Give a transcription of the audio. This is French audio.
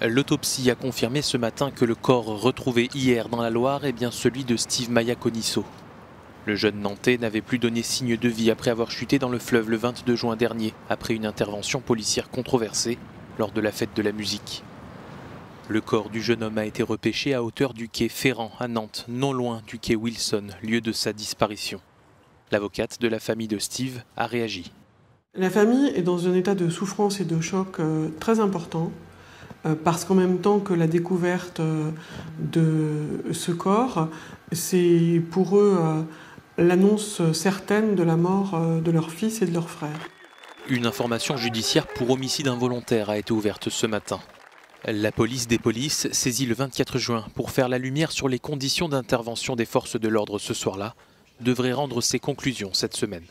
L'autopsie a confirmé ce matin que le corps retrouvé hier dans la Loire est bien celui de Steve Maya Conisso. Le jeune Nantais n'avait plus donné signe de vie après avoir chuté dans le fleuve le 22 juin dernier, après une intervention policière controversée lors de la fête de la musique. Le corps du jeune homme a été repêché à hauteur du quai Ferrand à Nantes, non loin du quai Wilson, lieu de sa disparition. L'avocate de la famille de Steve a réagi. La famille est dans un état de souffrance et de choc euh, très important parce qu'en même temps que la découverte euh, de ce corps, c'est pour eux l'annonce certaine de la mort de leur fils et de leur frère. Une information judiciaire pour homicide involontaire a été ouverte ce matin. La police des polices saisit le 24 juin pour faire la lumière sur les conditions d'intervention des forces de l'ordre ce soir-là, devrait rendre ses conclusions cette semaine.